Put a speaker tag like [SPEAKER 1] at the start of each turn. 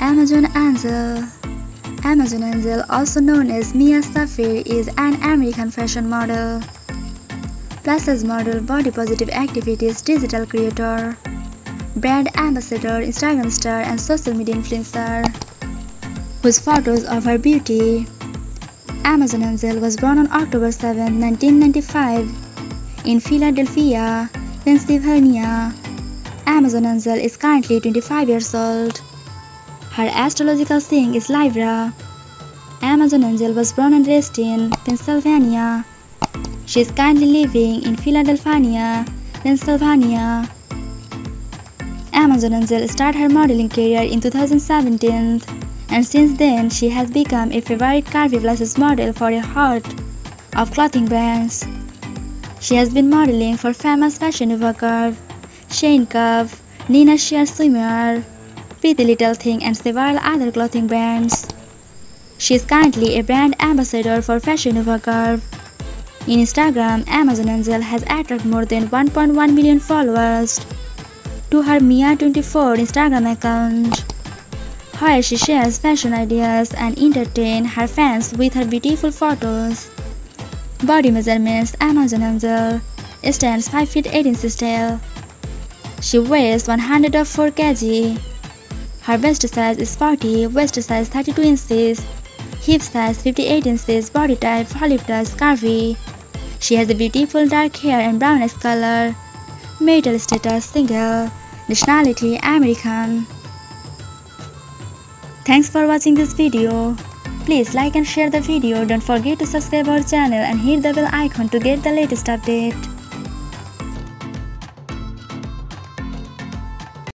[SPEAKER 1] Amazon Angel Amazon Angel, also known as Mia Safir, is an American fashion model, plus as model, body positive activities, digital creator, brand ambassador, Instagram star, and social media influencer, whose photos of her beauty. Amazon Angel was born on October 7, 1995, in Philadelphia, Pennsylvania. Amazon Angel is currently 25 years old. Her astrological sign is Libra. Amazon Angel was born and raised in Pennsylvania. She is currently living in Philadelphia, Pennsylvania. Amazon Angel started her modeling career in 2017 and since then she has become a favorite curvy glasses model for a host of clothing brands. She has been modeling for famous Fashion Nova Curve, Shein Curve, Nina Shear Swimwear, Pretty Little Thing and several other clothing brands. She is currently a brand ambassador for Fashion Nova Curve. In Instagram, Amazon Angel has attracted more than 1.1 million followers to her Mia24 Instagram account, where she shares fashion ideas and entertains her fans with her beautiful photos. Body measurements Amazon Angel stands 5 feet 8 inches tall. She weighs 104 kg. Her waist size is 40, waist size 32 inches, hip size 58 inches, body type voluptuous curvy. She has a beautiful dark hair and brown eyes color. Marital status single. Nationality American. Thanks for watching this video. Please like and share the video. Don't forget to subscribe our channel and hit the bell icon to get the latest update.